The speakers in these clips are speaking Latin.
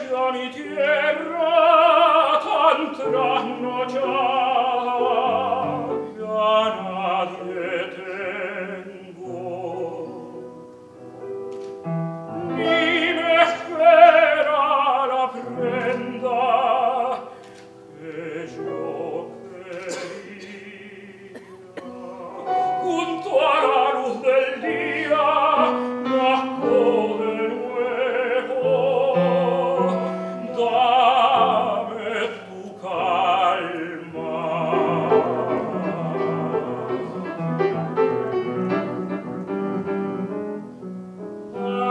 lasciami tierra tant'anno già a tengo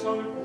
song